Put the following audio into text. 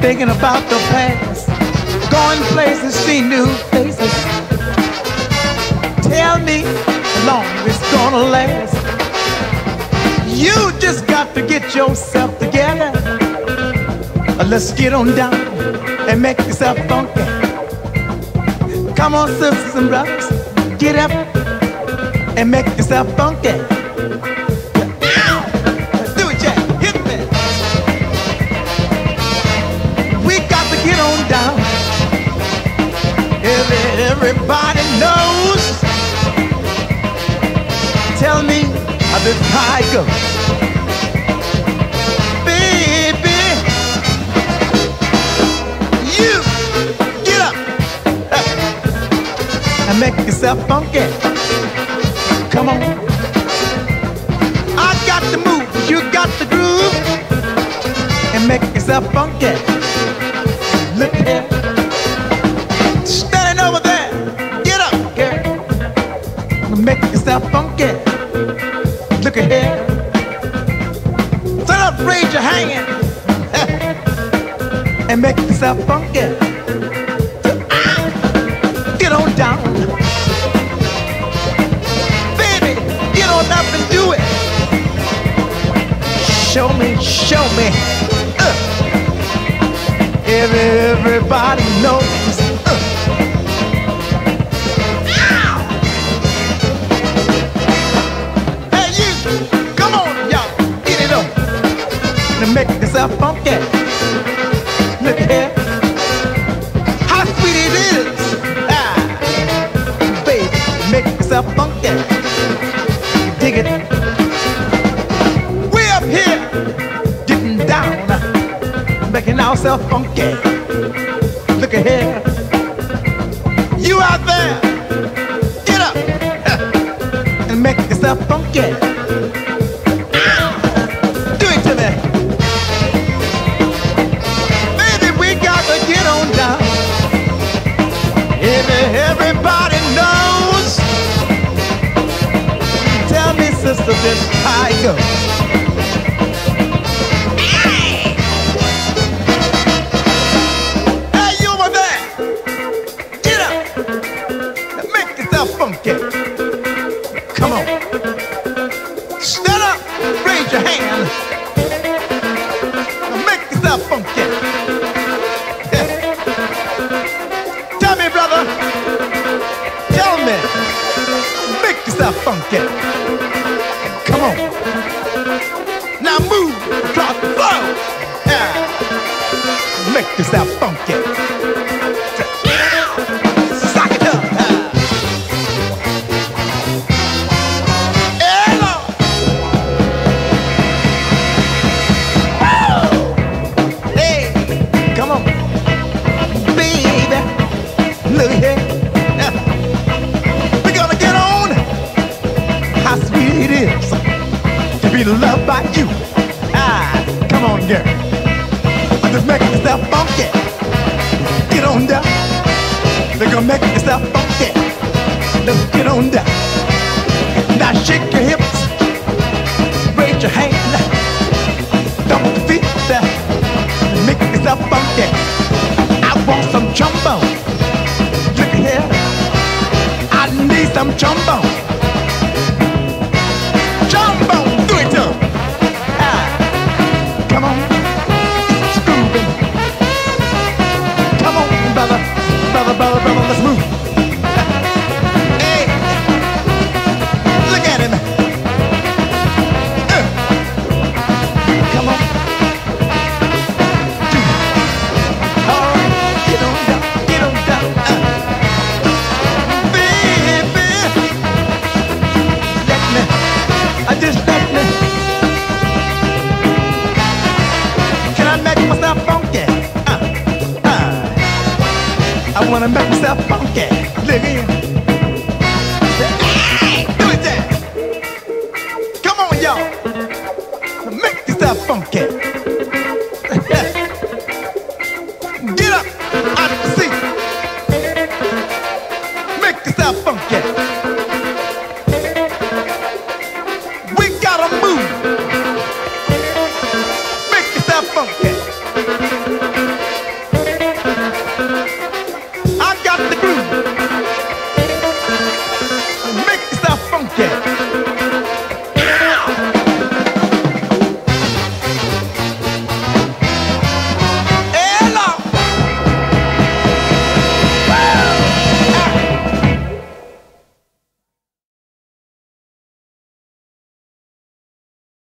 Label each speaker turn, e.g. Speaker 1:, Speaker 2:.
Speaker 1: thinking about the past, going places, see new faces. Tell me how long it's gonna last. You just got to get yourself together. Let's get on down and make yourself funky. Come on, sisters and brothers, get up and make yourself funky. On down. Everybody knows. Tell me how this high goes. Baby, you get up and make yourself funky. Yourself funky. Look at here. Stand up, raise your hand, and make yourself funky. Get on down. Baby, get on up and do it. Show me, show me. Uh. Everybody knows. Yourself funky. Look here. How sweet it is. Ah baby, make yourself funky. Dig it. We up here, getting down, making ourselves funky. Look at here. You out there, brother. Tell me. Make yourself funky. Make yourself funky. Funky. Get on down. They're gonna make yourself funky. Let's get on down. Now shake your hips. Raise your hand. Your feet. Make yourself funky. I want some trombone. Look here. I need some. Trombone, wanna make myself funky. Look. Hey, do it there. Come on, y'all. Make yourself funky. Get up